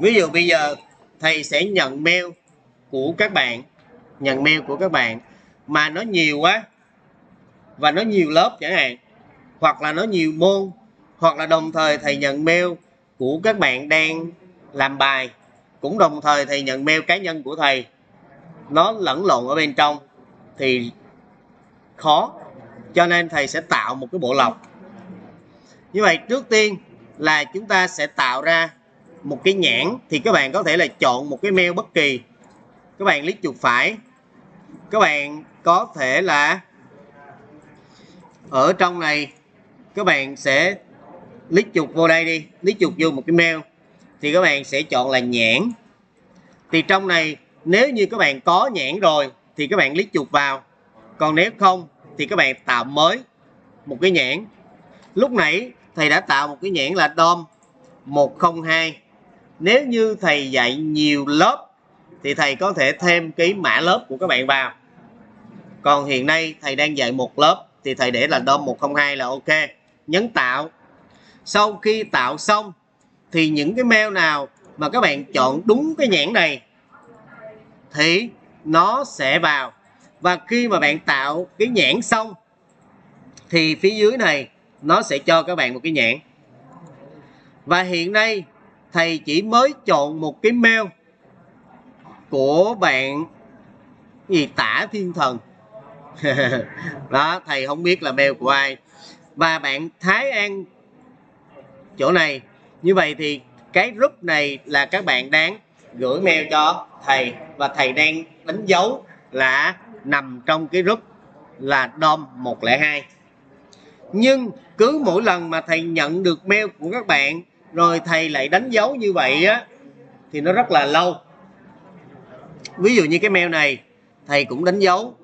ví dụ bây giờ thầy sẽ nhận mail của các bạn, nhận mail của các bạn mà nó nhiều quá và nó nhiều lớp chẳng hạn, hoặc là nó nhiều môn, hoặc là đồng thời thầy nhận mail của các bạn đang làm bài, cũng đồng thời thầy nhận mail cá nhân của thầy. Nó lẫn lộn ở bên trong thì khó, cho nên thầy sẽ tạo một cái bộ lọc. Như vậy trước tiên là chúng ta sẽ tạo ra một cái nhãn thì các bạn có thể là chọn một cái mail bất kỳ. Các bạn click chuột phải. Các bạn có thể là ở trong này, các bạn sẽ click chuột vô đây đi, click chuột vô một cái mail thì các bạn sẽ chọn là nhãn. Thì trong này, nếu như các bạn có nhãn rồi thì các bạn click chuột vào. Còn nếu không thì các bạn tạo mới một cái nhãn. Lúc nãy thầy đã tạo một cái nhãn là DOM 102 nếu như thầy dạy nhiều lớp, thì thầy có thể thêm cái mã lớp của các bạn vào. Còn hiện nay thầy đang dạy một lớp, thì thầy để là DOM 102 là ok. Nhấn tạo. Sau khi tạo xong, thì những cái mail nào mà các bạn chọn đúng cái nhãn này, thì nó sẽ vào. Và khi mà bạn tạo cái nhãn xong, thì phía dưới này nó sẽ cho các bạn một cái nhãn. Và hiện nay thầy chỉ mới chọn một cái mail của bạn gì tả thiên thần. Đó, thầy không biết là mail của ai. Và bạn Thái An chỗ này. Như vậy thì cái group này là các bạn đang gửi mail cho thầy và thầy đang đánh dấu là nằm trong cái group là DOM 102 nhưng cứ mỗi lần mà thầy nhận được mail của các bạn rồi thầy lại đánh dấu như vậy á, thì nó rất là lâu. Ví dụ như cái mail này, thầy cũng đánh dấu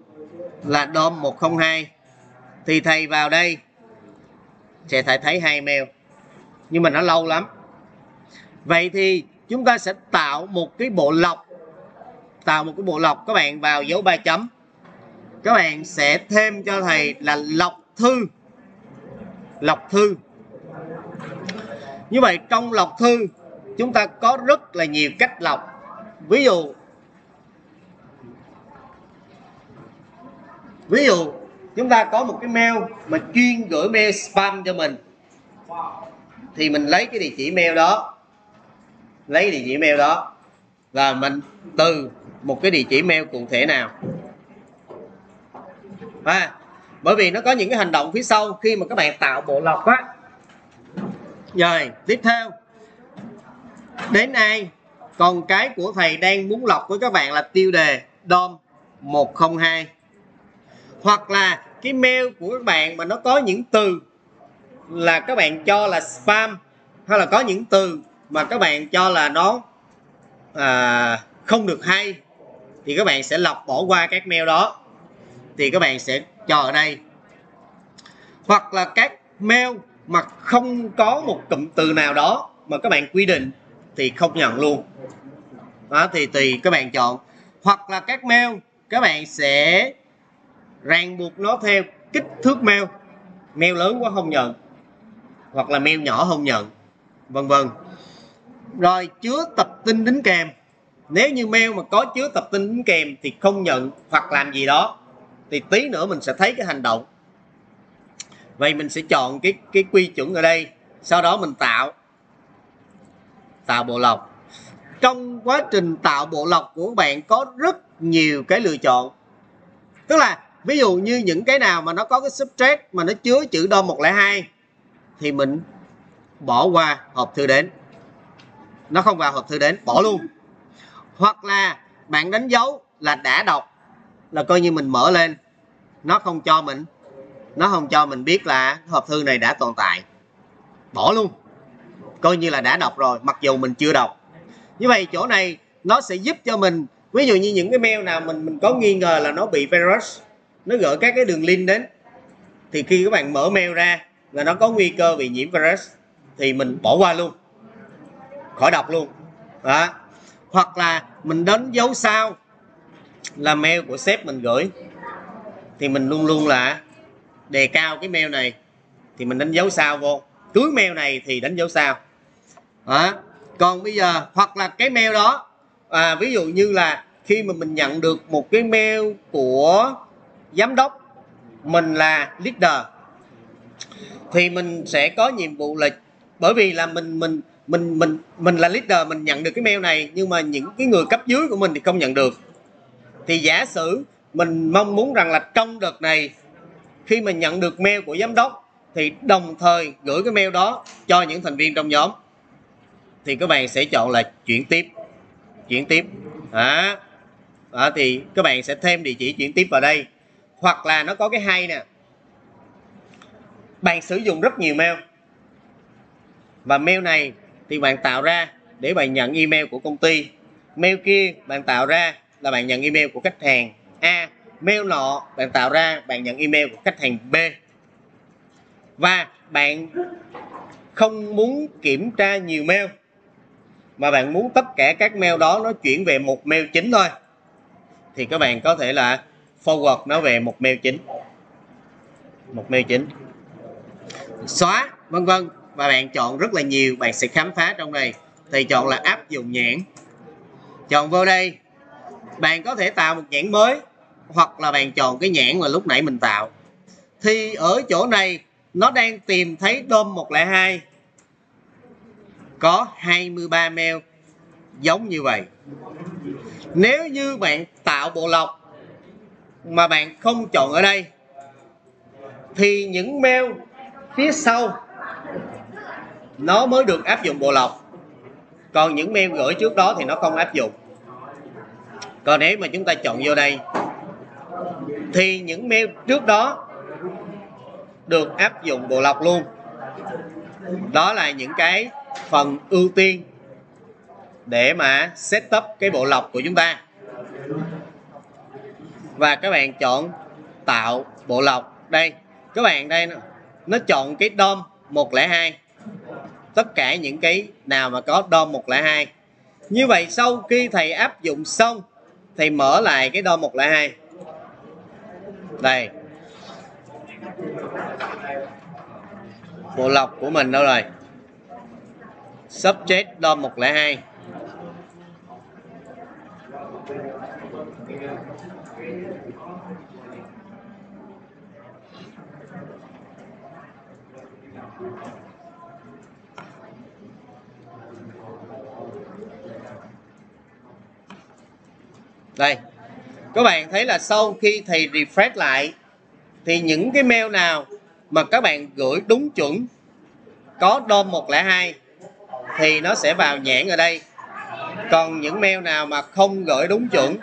là DOM 102 thì thầy vào đây, sẽ thầy thấy hai mail. Nhưng mà nó lâu lắm. Vậy thì chúng ta sẽ tạo một cái bộ lọc. Tạo một cái bộ lọc. Các bạn vào dấu ba chấm. Các bạn sẽ thêm cho thầy là lọc thư. Lọc thư như vậy trong lọc thư chúng ta có rất là nhiều cách lọc ví dụ ví dụ chúng ta có một cái mail mà chuyên gửi mail spam cho mình. Thì mình lấy cái địa chỉ mail đó lấy địa chỉ mail đó và mình từ một cái địa chỉ mail cụ thể nào. À, bởi vì nó có những cái hành động phía sau khi mà các bạn tạo bộ lọc á rồi tiếp theo. Đến ai còn cái của thầy đang muốn lọc với các bạn là tiêu đề DOM 102 hoặc là cái mail của các bạn mà nó có những từ là các bạn cho là spam hay là có những từ mà các bạn cho là nó à, không được hay thì các bạn sẽ lọc bỏ qua các mail đó. Thì các bạn sẽ cho ở đây. Hoặc là các mail mà không có một cụm từ nào đó mà các bạn quy định thì không nhận luôn. Đó, thì tùy các bạn chọn. Hoặc là các mail, các bạn sẽ ràng buộc nó theo kích thước mail. Mail lớn quá không nhận, hoặc là mail nhỏ không nhận, vân vân. Rồi, chứa tập tin đính kèm. Nếu như mail mà có chứa tập tin đính kèm thì không nhận hoặc làm gì đó, thì tí nữa mình sẽ thấy cái hành động vậy mình sẽ chọn cái cái quy chuẩn ở đây. Sau đó mình tạo tạo bộ lọc. Trong quá trình tạo bộ lọc của bạn có rất nhiều cái lựa chọn. Tức là, ví dụ như những cái nào mà nó có cái substrate mà nó chứa chữ đo 102 thì mình bỏ qua hộp thư đến. Nó không vào hộp thư đến, bỏ luôn. Hoặc là bạn đánh dấu là đã đọc, là coi như mình mở lên. Nó không cho mình nó không cho mình biết là hộp thư này đã tồn tại. Bỏ luôn. Coi như là đã đọc rồi, mặc dù mình chưa đọc. Như vậy chỗ này nó sẽ giúp cho mình. Ví dụ như những cái mail nào mình mình có nghi ngờ là nó bị virus, nó gửi các cái đường link đến, thì khi các bạn mở mail ra là nó có nguy cơ bị nhiễm virus, thì mình bỏ qua luôn. Khỏi đọc luôn. Đó. Hoặc là mình đến dấu sao là mail của sếp mình gửi, thì mình luôn luôn là đề cao cái mail này thì mình đánh dấu sao vô. Cuối mail này thì đánh dấu sao. Đó. Còn bây giờ hoặc là cái mail đó à, ví dụ như là khi mà mình nhận được một cái mail của giám đốc mình là leader thì mình sẽ có nhiệm vụ là bởi vì là mình mình mình mình mình là leader mình nhận được cái mail này nhưng mà những cái người cấp dưới của mình thì không nhận được. Thì giả sử mình mong muốn rằng là trong đợt này khi mà nhận được mail của giám đốc, thì đồng thời gửi cái mail đó cho những thành viên trong nhóm. Thì các bạn sẽ chọn là chuyển tiếp chuyển tiếp. Đó. đó, thì các bạn sẽ thêm địa chỉ chuyển tiếp vào đây. Hoặc là nó có cái hay nè. Bạn sử dụng rất nhiều mail. Và mail này thì bạn tạo ra để bạn nhận email của công ty. Mail kia bạn tạo ra là bạn nhận email của khách hàng A mail nọ, bạn tạo ra, bạn nhận email của khách hàng B. Và bạn không muốn kiểm tra nhiều mail, mà bạn muốn tất cả các mail đó nó chuyển về một mail chính thôi. Thì các bạn có thể là forward nó về một mail chính. Một mail chính. Xóa, vân vân. Và bạn chọn rất là nhiều, bạn sẽ khám phá trong đây. Thì chọn là áp dụng nhãn. Chọn vô đây. Bạn có thể tạo một nhãn mới hoặc là bạn chọn cái nhãn mà lúc nãy mình tạo thì ở chỗ này, nó đang tìm thấy DOM 102 có 23 mail giống như vậy. Nếu như bạn tạo bộ lọc mà bạn không chọn ở đây, thì những mail phía sau, nó mới được áp dụng bộ lọc. Còn những mail gửi trước đó thì nó không áp dụng. Còn nếu mà chúng ta chọn vô đây thì những mail trước đó được áp dụng bộ lọc luôn. Đó là những cái phần ưu tiên để mà setup cái bộ lọc của chúng ta. Và các bạn chọn tạo bộ lọc đây. Các bạn đây nó chọn cái DOM 102 tất cả những cái nào mà có DOM 102 như vậy sau khi thầy áp dụng xong, thầy mở lại cái DOM 102 đây. Bộ lọc của mình đâu rồi? Subject DOM 102 đây các bạn thấy là sau khi thầy refresh lại, thì những cái mail nào mà các bạn gửi đúng chuẩn, có DOM 102 thì nó sẽ vào nhãn ở đây. Còn những mail nào mà không gửi đúng chuẩn,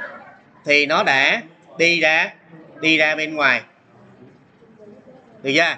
thì nó đã đi ra đi ra bên ngoài. Được chưa?